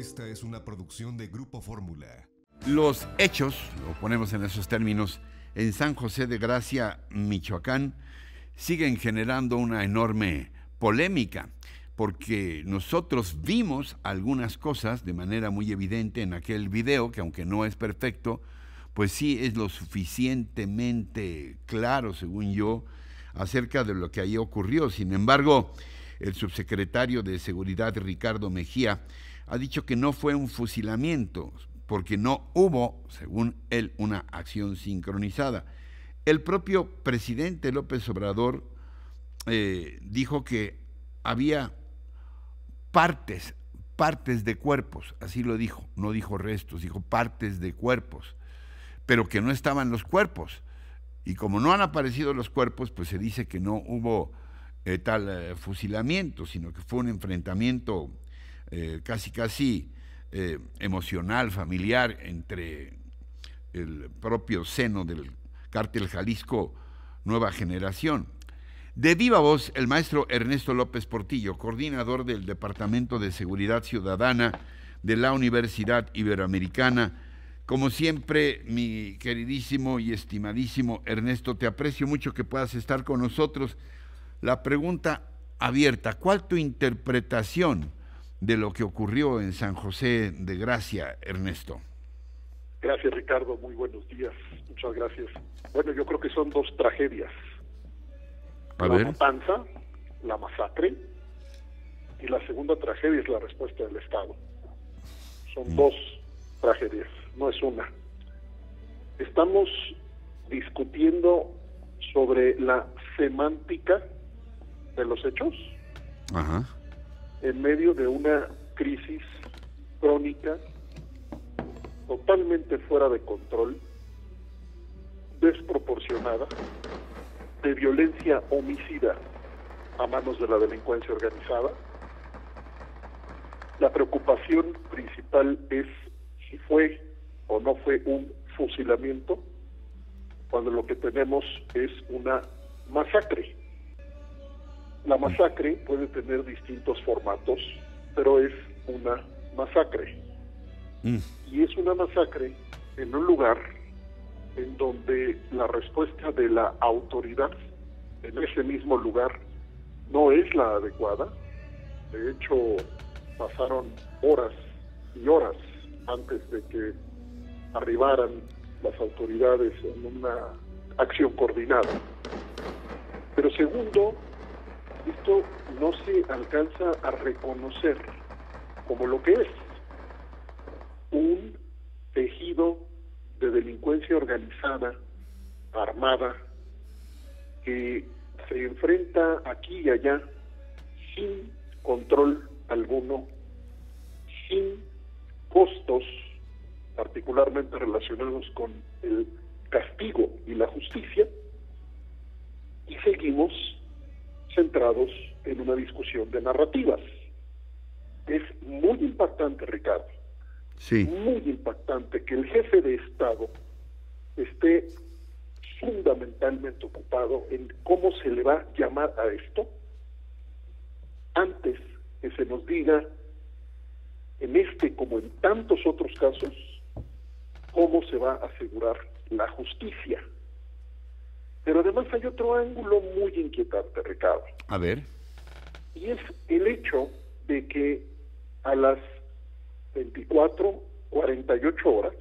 Esta es una producción de Grupo Fórmula. Los hechos, lo ponemos en esos términos, en San José de Gracia, Michoacán, siguen generando una enorme polémica, porque nosotros vimos algunas cosas de manera muy evidente en aquel video, que aunque no es perfecto, pues sí es lo suficientemente claro, según yo, acerca de lo que ahí ocurrió. Sin embargo, el subsecretario de Seguridad, Ricardo Mejía, ha dicho que no fue un fusilamiento, porque no hubo, según él, una acción sincronizada. El propio presidente López Obrador eh, dijo que había partes, partes de cuerpos, así lo dijo, no dijo restos, dijo partes de cuerpos, pero que no estaban los cuerpos. Y como no han aparecido los cuerpos, pues se dice que no hubo eh, tal eh, fusilamiento, sino que fue un enfrentamiento casi, casi emocional, familiar, entre el propio seno del cártel Jalisco Nueva Generación. De viva voz, el maestro Ernesto López Portillo, coordinador del Departamento de Seguridad Ciudadana de la Universidad Iberoamericana. Como siempre, mi queridísimo y estimadísimo Ernesto, te aprecio mucho que puedas estar con nosotros. La pregunta abierta, ¿cuál tu interpretación de lo que ocurrió en San José de Gracia, Ernesto? Gracias, Ricardo. Muy buenos días. Muchas gracias. Bueno, yo creo que son dos tragedias la matanza, la masacre, y la segunda tragedia es la respuesta del Estado. Son mm. dos tragedias, no es una. Estamos discutiendo sobre la semántica de los hechos en medio de una crisis crónica totalmente fuera de control, desproporcionada, de violencia homicida a manos de la delincuencia organizada. La preocupación principal es si fue o no fue un fusilamiento, cuando lo que tenemos es una masacre. La masacre puede tener distintos formatos, pero es una masacre. Mm. Y es una masacre en un lugar en donde la respuesta de la autoridad en ese mismo lugar no es la adecuada. De hecho, pasaron horas y horas antes de que arribaran las autoridades en una acción coordinada. Pero segundo, esto no se alcanza a reconocer como lo que es un tejido de delincuencia organizada, armada, que se enfrenta aquí y allá sin control alguno, sin costos particularmente relacionados con el castigo y la justicia, y seguimos centrados en una discusión de narrativas. Es muy impactante, Ricardo, muy impactante que el jefe de Estado esté fundamentalmente ocupado en cómo se le va a llamar a esto antes que se nos diga en este como en tantos otros casos cómo se va a asegurar la justicia. Pero además hay otro ángulo muy inquietante, Ricardo. A ver. Y es el hecho de que a las 24, 48 horas,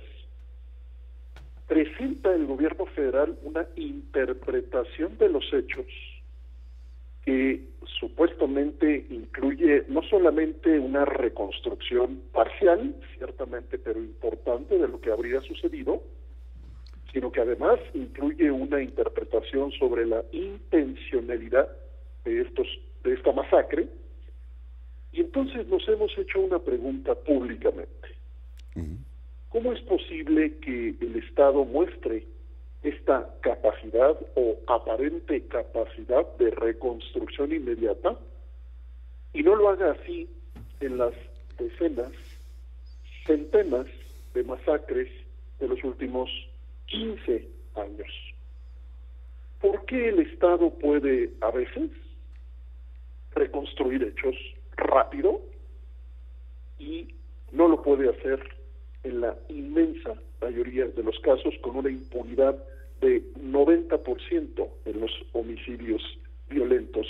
presenta el gobierno federal una interpretación de los hechos que supuestamente incluye no solamente una reconstrucción parcial, ciertamente, pero importante de lo que habría sucedido, sino que además incluye una interpretación sobre la intencionalidad de estos de esta masacre y entonces nos hemos hecho una pregunta públicamente. ¿Cómo es posible que el Estado muestre esta capacidad o aparente capacidad de reconstrucción inmediata y no lo haga así en las decenas, centenas de masacres de los últimos 15 años? ¿Por qué el Estado puede a veces reconstruir hechos rápido y no lo puede hacer en la inmensa mayoría de los casos con una impunidad de 90% en los homicidios violentos.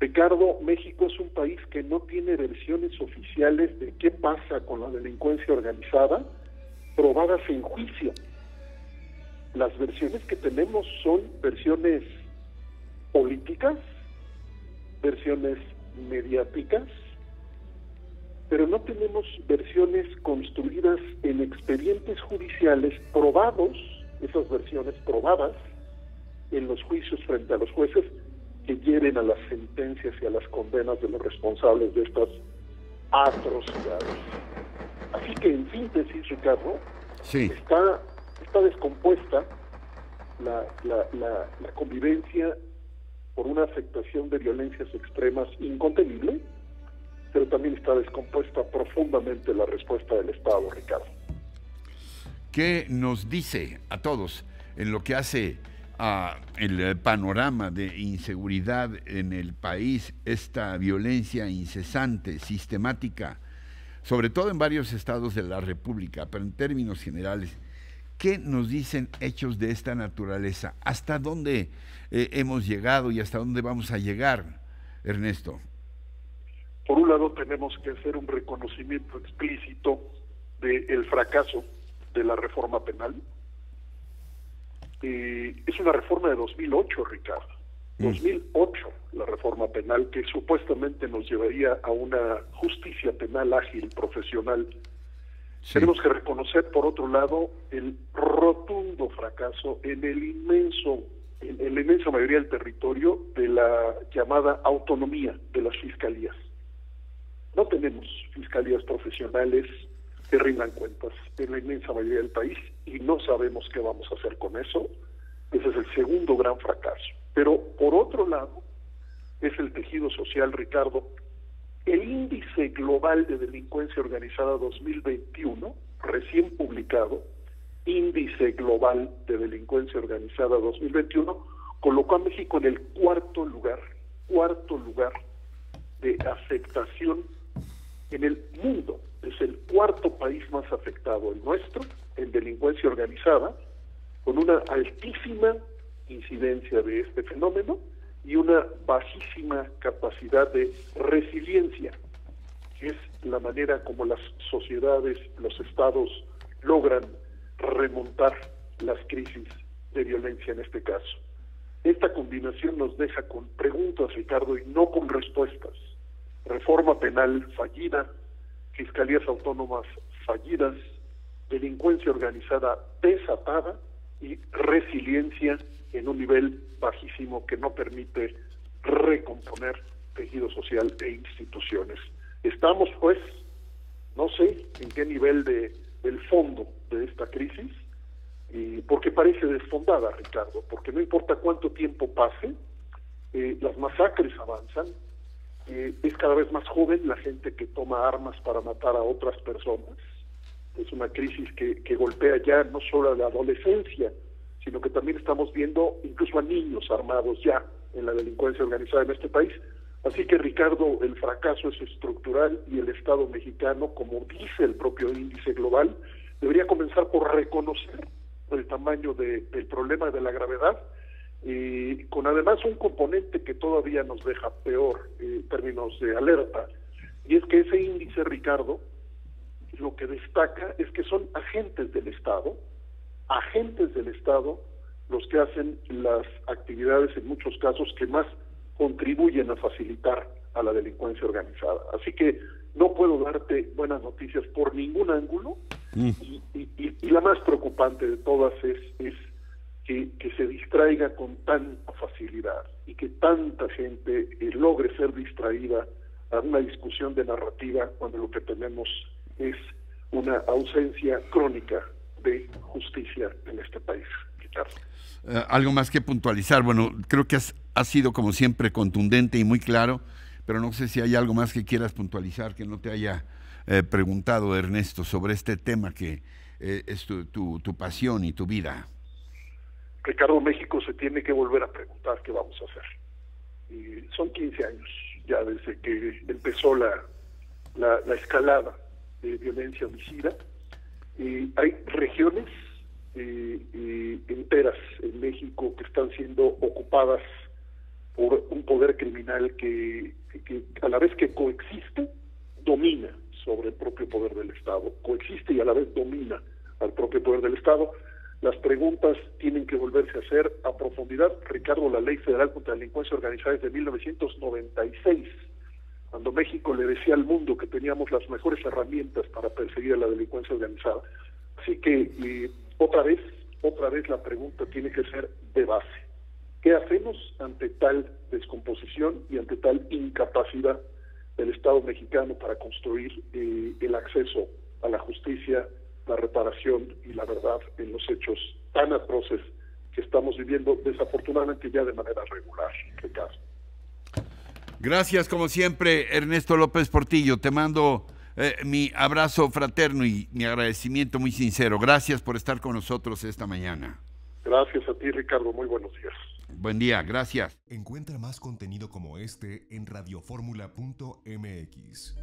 Ricardo, México es un país que no tiene versiones oficiales de qué pasa con la delincuencia organizada probadas en juicio. Las versiones que tenemos son versiones políticas, versiones mediáticas, pero no tenemos versiones construidas en expedientes judiciales probados, esas versiones probadas en los juicios frente a los jueces que lleven a las sentencias y a las condenas de los responsables de estas atrocidades. Así que en síntesis, Ricardo, Sí. está, está descompuesta la, convivencia por una afectación de violencias extremas incontenible, pero también está descompuesta profundamente la respuesta del Estado, Ricardo. ¿Qué nos dice a todos en lo que hace a el panorama de inseguridad en el país, esta violencia incesante, sistemática, sobre todo en varios estados de la República, pero en términos generales, ¿qué nos dicen hechos de esta naturaleza? ¿Hasta dónde eh, hemos llegado y hasta dónde vamos a llegar, Ernesto? Por un lado, tenemos que hacer un reconocimiento explícito del fracaso de la reforma penal. Eh, es una reforma de 2008, Ricardo. 2008, la reforma penal que supuestamente nos llevaría a una justicia penal ágil, profesional. Tenemos que reconocer, por otro lado, el rotundo fracaso en el inmenso, en, en la inmensa mayoría del territorio de la llamada autonomía de las fiscalías. No tenemos fiscalías profesionales que rindan cuentas en la inmensa mayoría del país y no sabemos qué vamos a hacer con eso. Ese es el segundo gran fracaso. Pero por otro lado, es el tejido social, Ricardo. El índice global de delincuencia organizada 2021, recién publicado, índice global de delincuencia organizada 2021, colocó a México en el cuarto lugar, cuarto lugar de afectación en el mundo. Es el cuarto país más afectado, el nuestro, en delincuencia organizada, con una altísima incidencia de este fenómeno y una bajísima capacidad de resiliencia, que es la manera como las sociedades, los estados logran remontar las crisis de violencia en este caso. Esta combinación nos deja con preguntas, Ricardo, y no con respuestas. Reforma penal fallida, fiscalías autónomas fallidas, delincuencia organizada desatada y resiliencia en un nivel bajísimo que no permite recomponer tejido social e instituciones. Estamos, pues, no sé en qué nivel de, del fondo de esta crisis, y porque parece desfondada, Ricardo, porque no importa cuánto tiempo pase, eh, las masacres avanzan, eh, es cada vez más joven la gente que toma armas para matar a otras personas, es una crisis que, que golpea ya no solo a la adolescencia, sino que también estamos viendo incluso a niños armados ya en la delincuencia organizada en este país. Así que, Ricardo, el fracaso es estructural y el Estado mexicano, como dice el propio índice global, debería comenzar por reconocer el tamaño de, del problema de la gravedad, y con además un componente que todavía nos deja peor eh, en términos de alerta, y es que ese índice, Ricardo, lo que destaca es que son agentes del Estado, agentes del Estado los que hacen las actividades en muchos casos que más contribuyen a facilitar a la delincuencia organizada. Así que no puedo darte buenas noticias por ningún ángulo Mm. y, y- y- y la más preocupante de todas es, es que, que se distraiga con tanta facilidad y que tanta gente eh, logre ser distraída a una discusión de narrativa cuando lo que tenemos es una ausencia crónica de justicia en este país. Eh, algo más que puntualizar. Bueno, creo que has, has sido como siempre contundente y muy claro, pero no sé si hay algo más que quieras puntualizar que no te haya eh, preguntado Ernesto sobre este tema que eh, es tu, tu- tu pasión y tu vida. Ricardo, México se tiene que volver a preguntar qué vamos a hacer. Y son 15 años ya desde que empezó la, la, la escalada de violencia homicida. Eh, hay regiones eh, eh, enteras en México que están siendo ocupadas por un poder criminal que, a la vez que coexiste, domina sobre el propio poder del Estado, coexiste y a la vez domina al propio poder del Estado. Las preguntas tienen que volverse a hacer a profundidad. Ricardo, la Ley Federal contra la Delincuencia Organizada es de 1996, cuando México le decía al mundo que teníamos las mejores herramientas para perseguir a la delincuencia organizada. Así que eh, otra vez, otra vez la pregunta tiene que ser de base. ¿Qué hacemos ante tal descomposición y ante tal incapacidad del Estado mexicano para construir eh, el acceso a la justicia, la reparación y la verdad en los hechos tan atroces que estamos viviendo desafortunadamente ya de manera regular. Gracias como siempre, Ernesto López Portillo. Te mando eh, mi abrazo fraterno y mi agradecimiento muy sincero. Gracias por estar con nosotros esta mañana. Gracias a ti, Ricardo. Muy buenos días. Buen día, gracias. Encuentra más contenido como este en radioformula.mx.